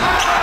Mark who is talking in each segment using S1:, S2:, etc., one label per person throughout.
S1: Ah!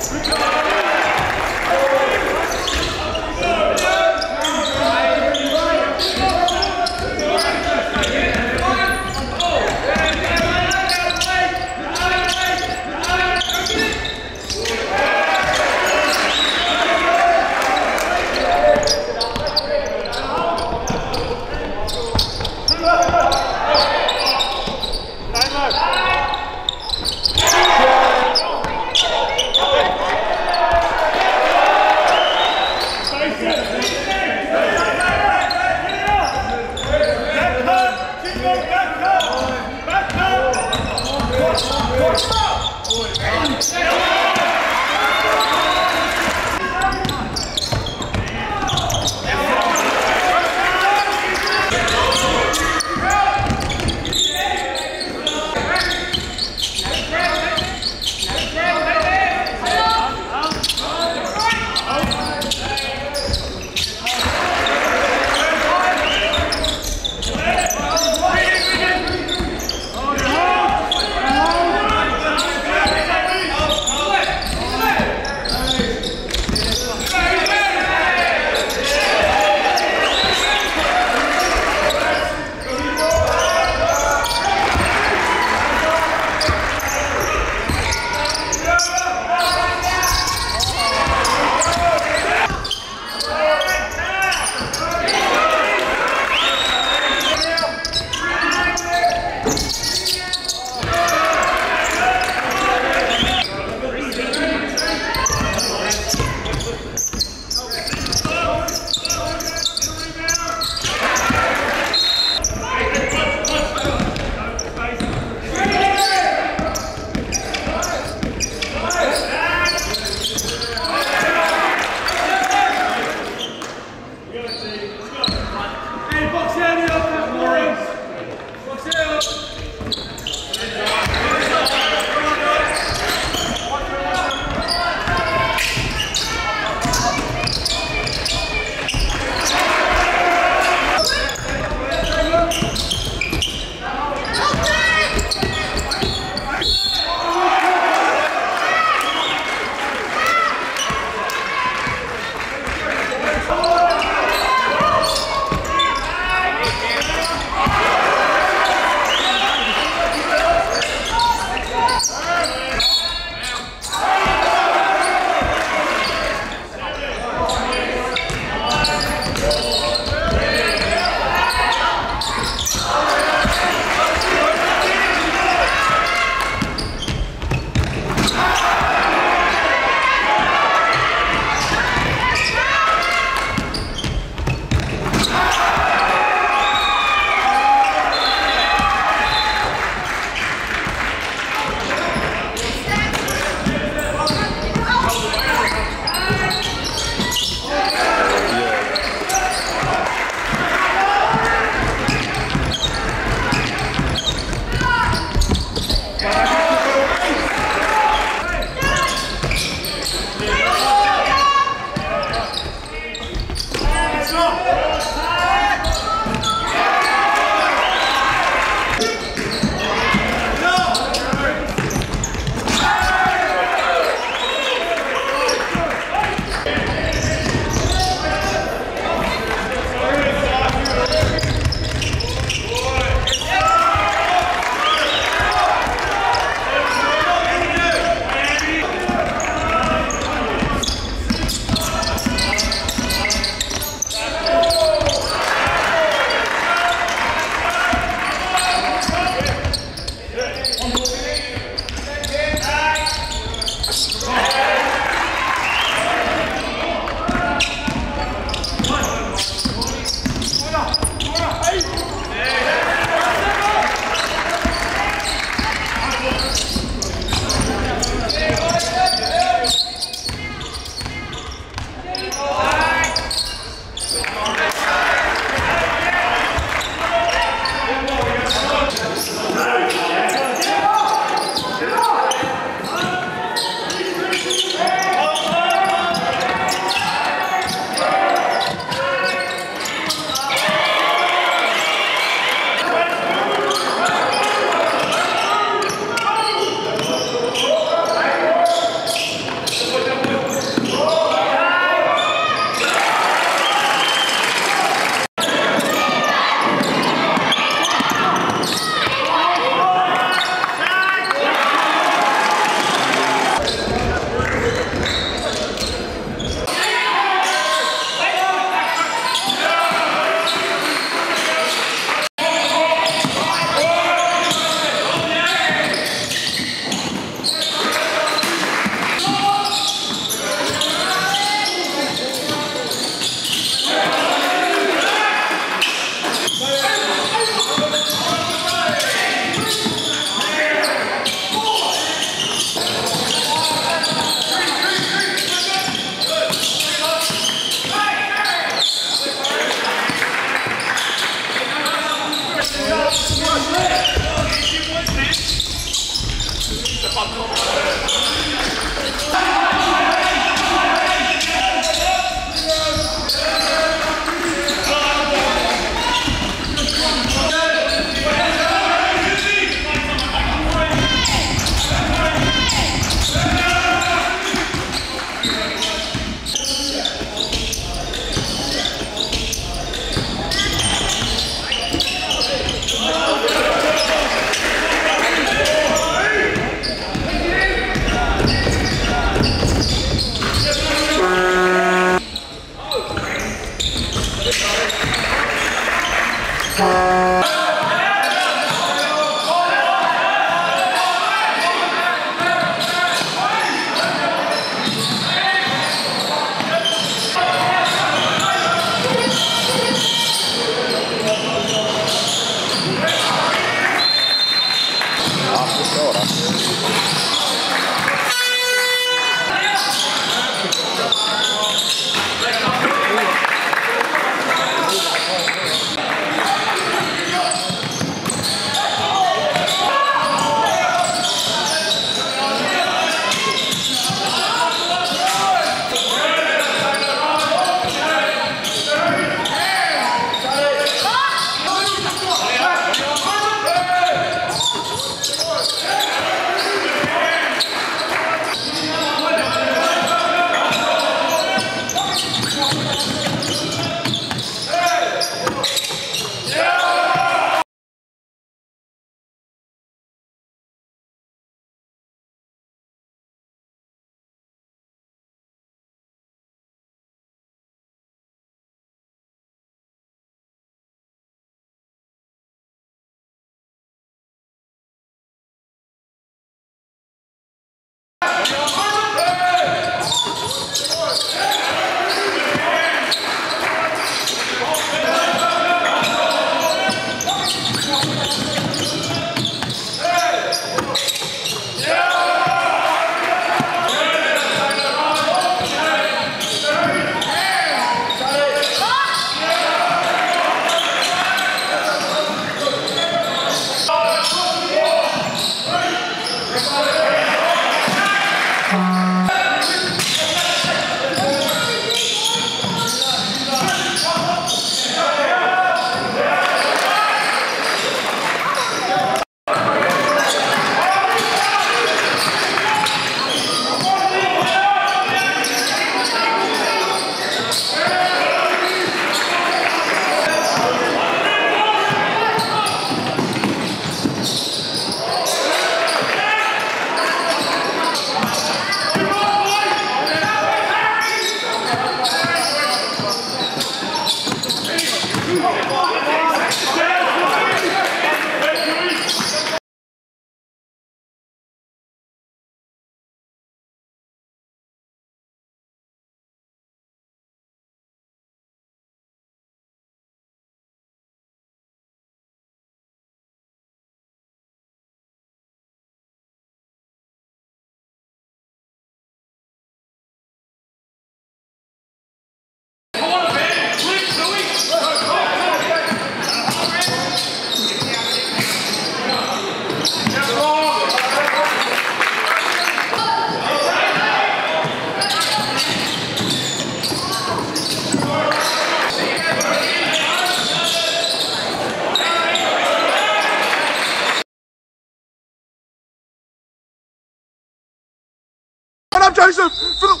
S1: Joseph! For the...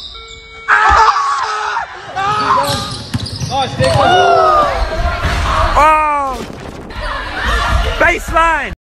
S2: Oh! Baseline!